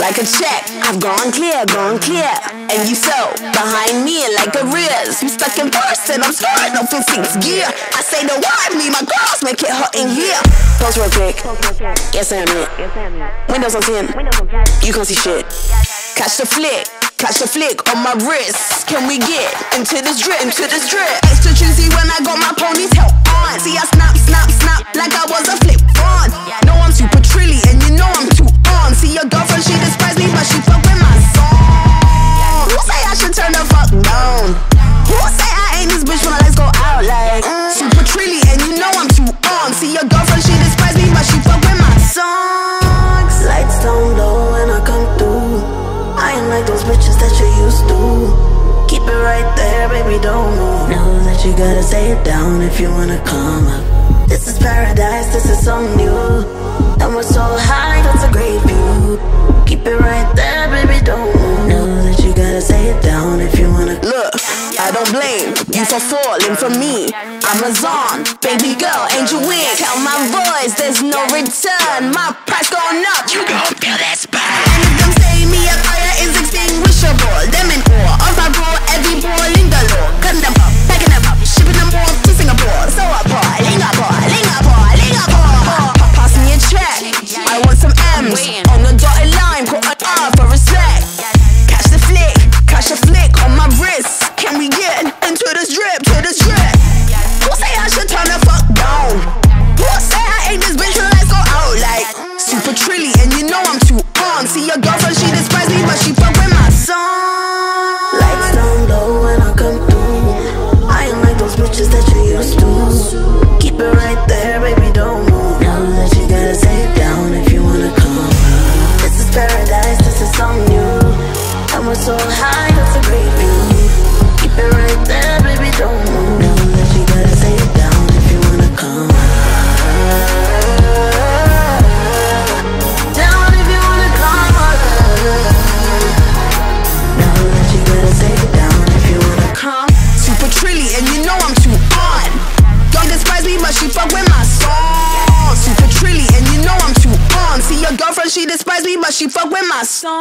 Like a check, I've gone clear, gone clear. And you so behind me like a Riz. You stuck in first and I'm starting up in sixth gear. I say the word, me, my girls make it hot in here. Pose real quick. Yes, I'm it. Windows on 10. You can't see shit. Catch the flick. Catch the flick on my wrist. Can we get into this drip, into this drip? Extra choosy that you gotta say it down if you wanna come up. This is paradise, this is something new. And we're so high, that's a great view. Keep it right there, baby, don't move. Know that you gotta say it down if you wanna. Look, I don't blame you for falling for me. Amazon, baby girl, angel wing. Tell my voice, there's no return. My price going up, you gon' feel that spine. Some M's on the dotted line. Put an R for respect. Catch the flick, catch the flick on my wrist. Can we get into this drip, to this drip? Who say I should turn the fuck down? Who say I ain't this bitch when lights go out like super trilly and you know I'm too on. See your girlfriend, she She despise me, but she fuck with my songs.